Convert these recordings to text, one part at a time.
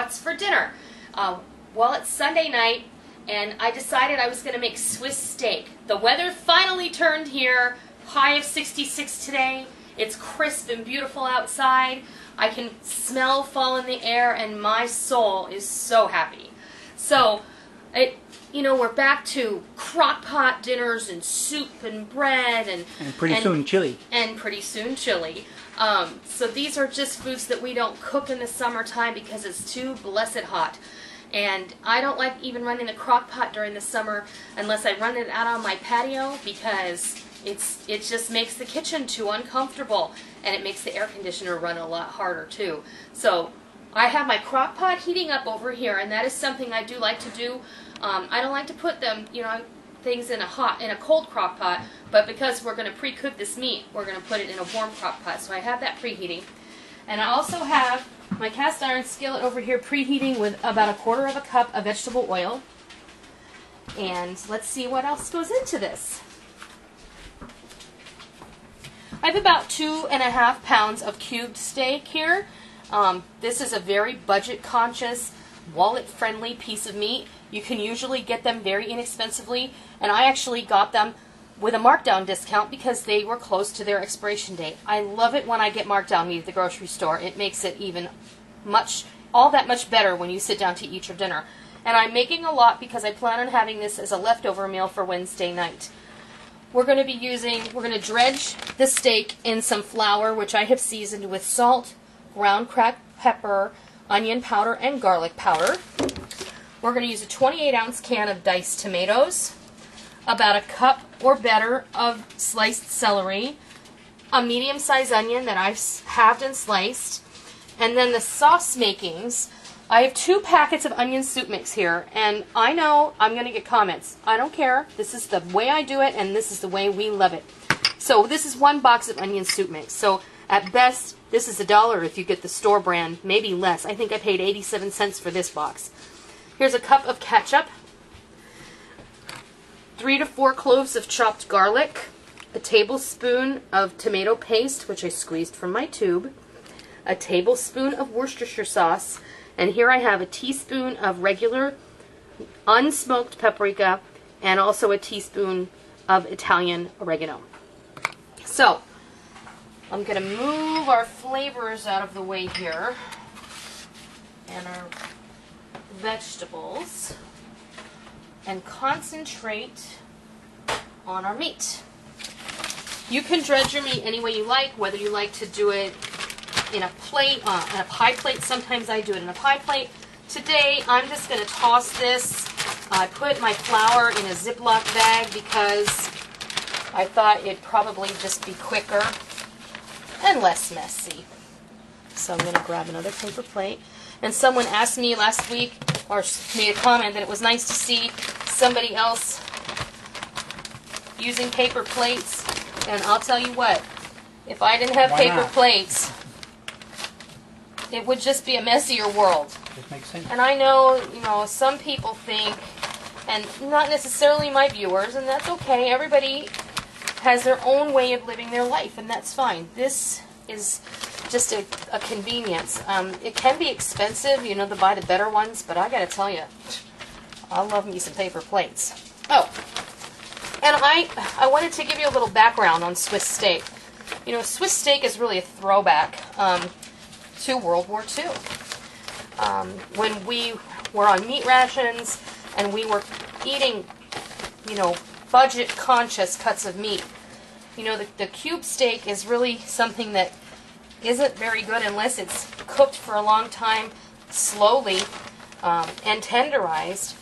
what's for dinner? Uh, well, it's Sunday night, and I decided I was going to make Swiss steak. The weather finally turned here, high of 66 today. It's crisp and beautiful outside. I can smell fall in the air, and my soul is so happy. So, it, you know, we're back to crock pot dinners and soup and bread and And pretty soon, chili. and pretty soon chili. Um, so these are just foods that we don't cook in the summertime because it's too blessed hot. And I don't like even running the crock pot during the summer unless I run it out on my patio because it's it just makes the kitchen too uncomfortable and it makes the air conditioner run a lot harder too. So I have my crock pot heating up over here and that is something I do like to do. Um, I don't like to put them, you know, things in a hot in a cold crock pot, but because we're going to pre-cook this meat, we're going to put it in a warm crock pot. So I have that preheating. And I also have my cast iron skillet over here preheating with about a quarter of a cup of vegetable oil. And let's see what else goes into this. I have about two and a half pounds of cubed steak here. Um, this is a very budget conscious, wallet friendly piece of meat. You can usually get them very inexpensively, and I actually got them with a markdown discount because they were close to their expiration date. I love it when I get markdown meat at the grocery store. It makes it even much, all that much better when you sit down to eat your dinner. And I'm making a lot because I plan on having this as a leftover meal for Wednesday night. We're going to be using, we're going to dredge the steak in some flour, which I have seasoned with salt, ground cracked pepper, onion powder, and garlic powder. We're going to use a 28 ounce can of diced tomatoes, about a cup or better of sliced celery, a medium sized onion that I've halved and sliced, and then the sauce makings. I have two packets of onion soup mix here, and I know I'm going to get comments. I don't care. This is the way I do it, and this is the way we love it. So this is one box of onion soup mix. So at best, this is a dollar if you get the store brand, maybe less. I think I paid 87 cents for this box. Here's a cup of ketchup, three to four cloves of chopped garlic, a tablespoon of tomato paste, which I squeezed from my tube, a tablespoon of Worcestershire sauce, and here I have a teaspoon of regular unsmoked paprika and also a teaspoon of Italian oregano. So, I'm going to move our flavors out of the way here. And our vegetables and concentrate on our meat. You can dredge your meat any way you like, whether you like to do it in a plate, uh, in a pie plate. Sometimes I do it in a pie plate. Today, I'm just going to toss this. I put my flour in a Ziploc bag because I thought it'd probably just be quicker and less messy. So I'm going to grab another paper plate. And someone asked me last week, or made a comment, that it was nice to see somebody else using paper plates. And I'll tell you what, if I didn't have Why paper not? plates, it would just be a messier world. This makes sense. And I know, you know, some people think, and not necessarily my viewers, and that's okay. Everybody has their own way of living their life, and that's fine. This is just a, a convenience. Um, it can be expensive, you know, to buy the better ones, but I gotta tell you, I love me some paper plates. Oh, and I, I wanted to give you a little background on Swiss steak. You know, Swiss steak is really a throwback um, to World War II um, when we were on meat rations and we were eating, you know, budget conscious cuts of meat. You know, the, the cube steak is really something that isn't very good unless it's cooked for a long time, slowly, um, and tenderized.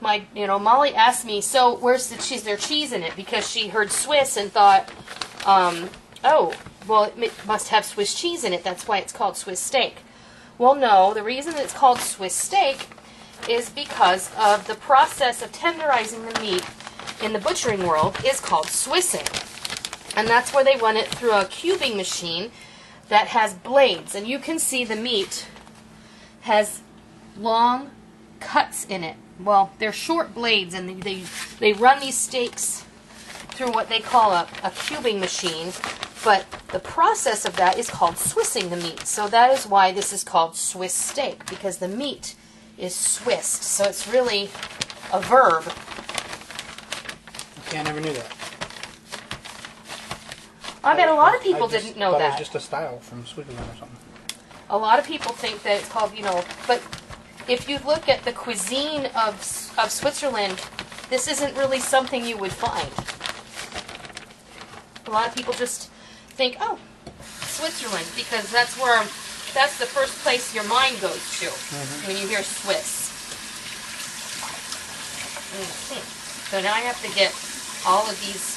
My, you know, Molly asked me, so where's the cheese? There cheese in it because she heard Swiss and thought, um, oh, well, it must have Swiss cheese in it. That's why it's called Swiss steak. Well, no, the reason it's called Swiss steak is because of the process of tenderizing the meat in the butchering world is called Swissing. And that's where they run it through a cubing machine that has blades. And you can see the meat has long cuts in it. Well, they're short blades, and they, they, run these steaks through what they call a, a cubing machine But the process of that is called Swissing the meat. So that is why this is called Swiss steak, because the meat is Swissed. So it's really a verb. Okay, I never knew that. I bet a lot of people I just didn't know thought It that. was just a style from Switzerland or something. A lot of people think that it's called, you know, but if you look at the cuisine of of Switzerland, this isn't really something you would find. A lot of people just think, "Oh, Switzerland," because that's where that's the first place your mind goes to when you hear Swiss. Mhm. So now I have to get all of these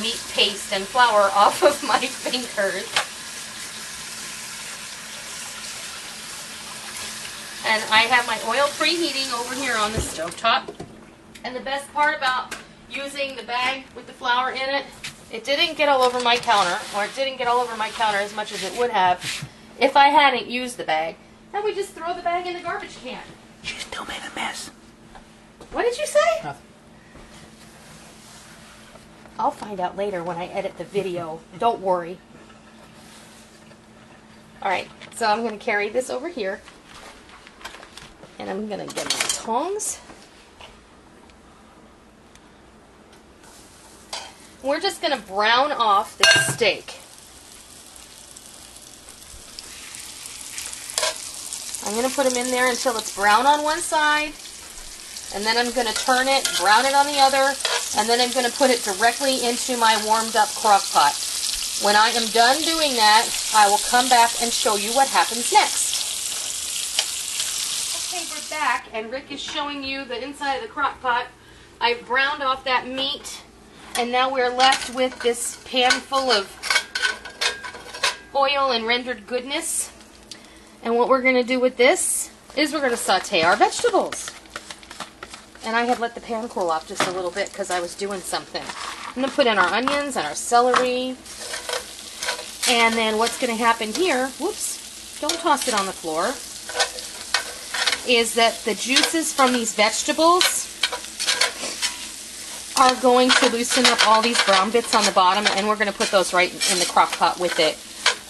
meat paste and flour off of my fingers. And I have my oil preheating over here on the stove top. And the best part about using the bag with the flour in it, it didn't get all over my counter, or it didn't get all over my counter as much as it would have if I hadn't used the bag. Then we just throw the bag in the garbage can. She still made a mess. What did you say? Nothing. I'll find out later when I edit the video. Don't worry. Alright, so I'm going to carry this over here. And I'm going to get my tongs. We're just going to brown off the steak. I'm going to put them in there until it's brown on one side. And then I'm going to turn it, brown it on the other, and then I'm going to put it directly into my warmed up crock pot. When I am done doing that, I will come back and show you what happens next. Okay, we're back, and Rick is showing you the inside of the crock pot. I've browned off that meat, and now we're left with this pan full of oil and rendered goodness. And what we're going to do with this is we're going to saute our vegetables. And I had let the pan cool off just a little bit because I was doing something. I'm going to put in our onions and our celery. And then what's going to happen here, whoops, don't toss it on the floor, is that the juices from these vegetables are going to loosen up all these brown bits on the bottom and we're going to put those right in the crock pot with it.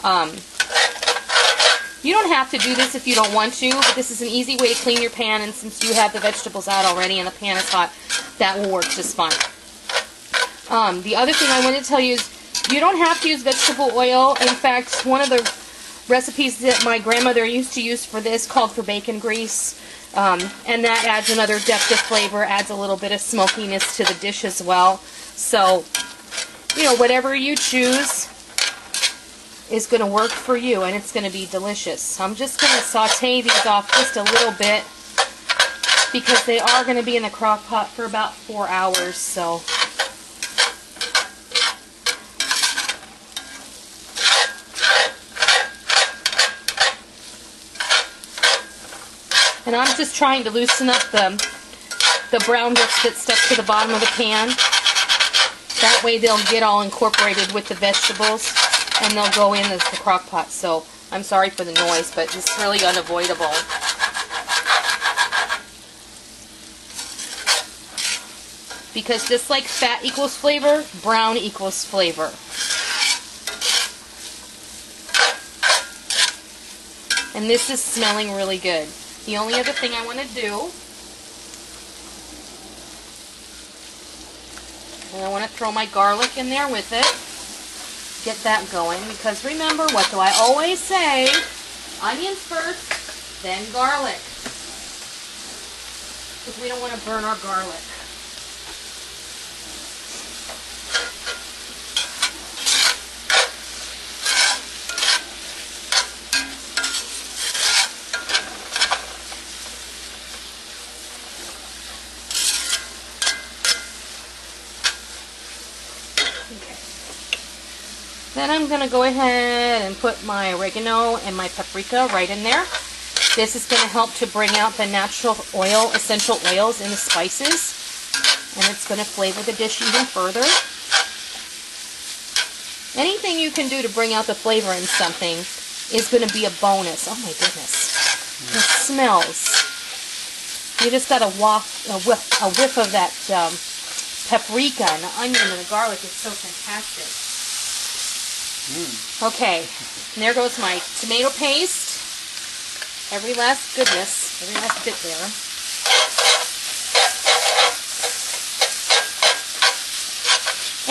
Um, you don't have to do this if you don't want to, but this is an easy way to clean your pan, and since you have the vegetables out already and the pan is hot, that will work just fine. Um, the other thing I wanted to tell you is you don't have to use vegetable oil. In fact, one of the recipes that my grandmother used to use for this called for bacon grease, um, and that adds another depth of flavor, adds a little bit of smokiness to the dish as well. So, you know, whatever you choose, is going to work for you and it's going to be delicious. So I'm just going to saute these off just a little bit because they are going to be in the crock pot for about four hours. So. And I'm just trying to loosen up the, the brown bits that stuck to the bottom of the pan. That way they'll get all incorporated with the vegetables and they'll go in as the crock pot. So I'm sorry for the noise, but it's really unavoidable. Because just like fat equals flavor, brown equals flavor. And this is smelling really good. The only other thing I want to do, and I want to throw my garlic in there with it get that going because remember, what do I always say? Onions first, then garlic. Because we don't want to burn our garlic. Then I'm going to go ahead and put my oregano and my paprika right in there. This is going to help to bring out the natural oil, essential oils in the spices. And it's going to flavor the dish even further. Anything you can do to bring out the flavor in something is going to be a bonus. Oh my goodness. It smells. You just got a, waft, a, whiff, a whiff of that um, paprika and the onion and the garlic is so fantastic. Okay, and there goes my tomato paste. Every last goodness, every last bit there.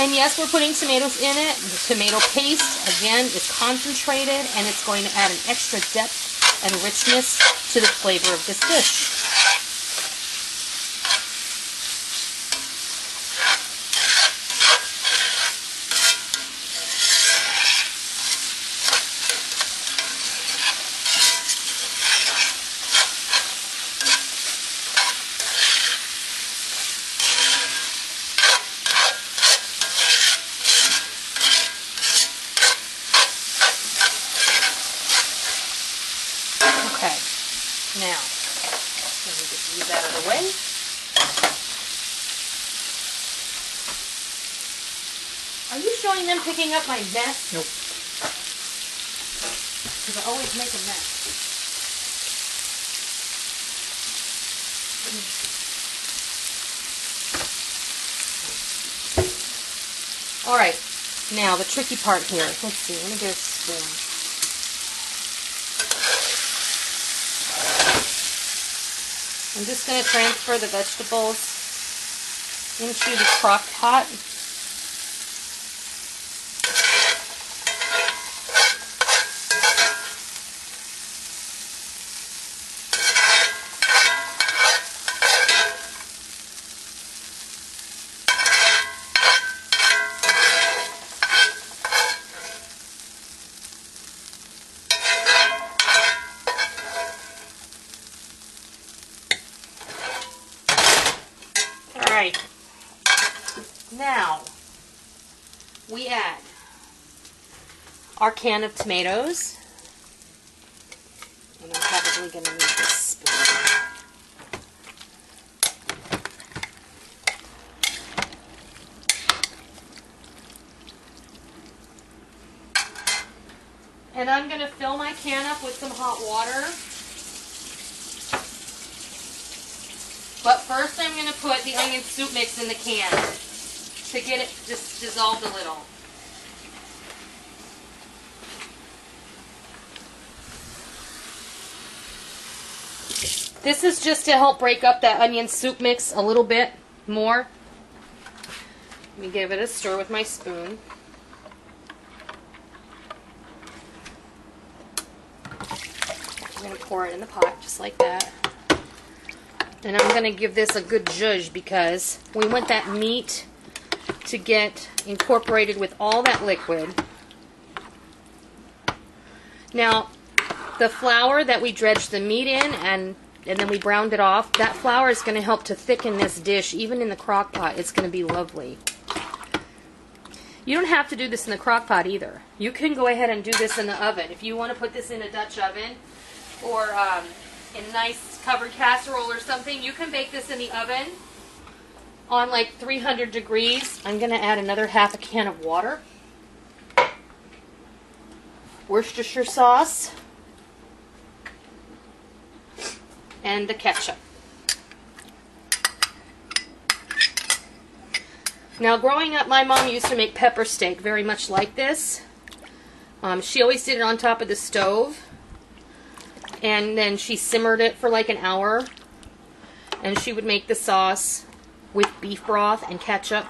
And yes, we're putting tomatoes in it. The tomato paste, again, is concentrated and it's going to add an extra depth and richness to the flavor of this dish. Okay, now, let me get these out of the way. Are you showing them picking up my mess? Nope. Because I always make a mess. Hmm. All right, now the tricky part here. Let's see, let me get a spoon. I'm just going to transfer the vegetables into the crock pot. All right. Now, we add our can of tomatoes. And I'm probably going to need this spoon. And I'm going to fill my can up with some hot water. But first I'm going to put the onion soup mix in the can to get it just dissolved a little. This is just to help break up that onion soup mix a little bit more. Let me give it a stir with my spoon. I'm going to pour it in the pot just like that. And I'm going to give this a good zhuzh because we want that meat to get incorporated with all that liquid. Now, the flour that we dredged the meat in and and then we browned it off, that flour is going to help to thicken this dish. Even in the crock pot, it's going to be lovely. You don't have to do this in the crock pot either. You can go ahead and do this in the oven. If you want to put this in a Dutch oven or um, in a nice covered casserole or something, you can bake this in the oven on like 300 degrees. I'm going to add another half a can of water. Worcestershire sauce. And the ketchup. Now, growing up, my mom used to make pepper steak very much like this. Um, she always did it on top of the stove. And then she simmered it for like an hour. And she would make the sauce with beef broth and ketchup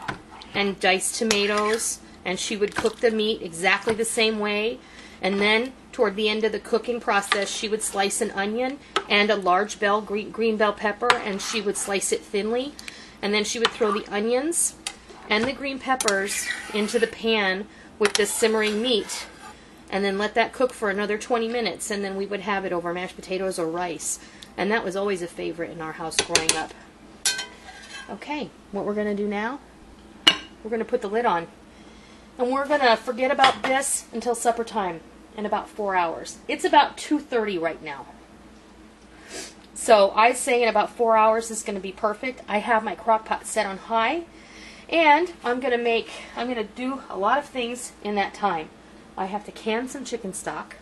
and diced tomatoes. And she would cook the meat exactly the same way. And then, toward the end of the cooking process, she would slice an onion and a large bell green, green bell pepper, and she would slice it thinly. And then she would throw the onions and the green peppers into the pan with the simmering meat and then let that cook for another 20 minutes and then we would have it over mashed potatoes or rice. And that was always a favorite in our house growing up. Okay what we're to do now we're to put the lid on. And we're to forget about this until supper time in about four hours it's about 2.30 right now so i say in about four hours is going to be perfect i have my crock pot set on high and I'm going to make, I'm going to do a lot of things in that time. I have to can some chicken stock,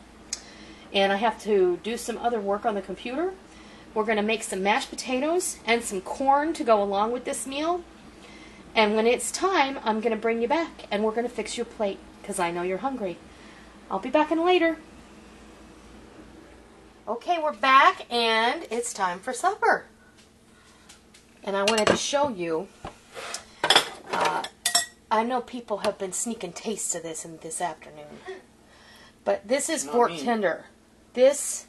and I have to do some other work on the computer. We're going to make some mashed potatoes and some corn to go along with this meal. And when it's time, I'm going to bring you back, and we're going to fix your plate, because I know you're hungry. I'll be back in later. Okay, we're back and it's time for supper. And I wanted to show you. Uh, I know people have been sneaking tastes of this in this afternoon, but this is Not fork me. tender. This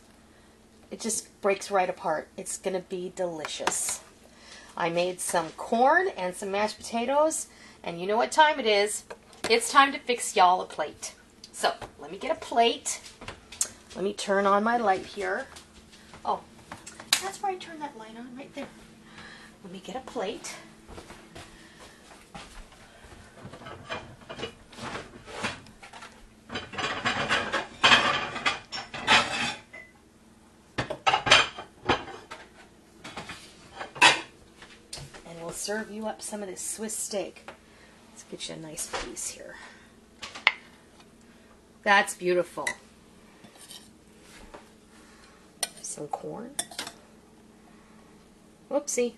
it just breaks right apart. It's gonna be delicious. I made some corn and some mashed potatoes, and you know what time it is? It's time to fix y'all a plate. So let me get a plate. Let me turn on my light here. Oh, that's where I turn that light on, right there. Let me get a plate. And we'll serve you up some of this Swiss steak. Let's get you a nice piece here. That's beautiful. Some corn. Whoopsie.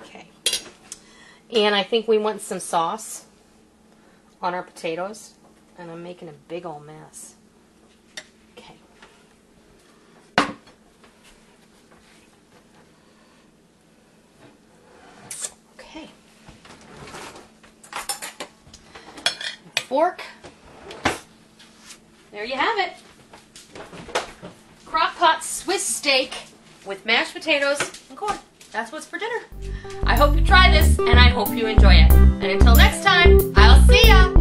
Okay. And I think we want some sauce on our potatoes. And I'm making a big old mess. Okay. Okay. Fork. There you have it. Crock pot Swiss steak with mashed potatoes and corn. That's what's for dinner. I hope you try this and I hope you enjoy it. And until next time, I'll see ya.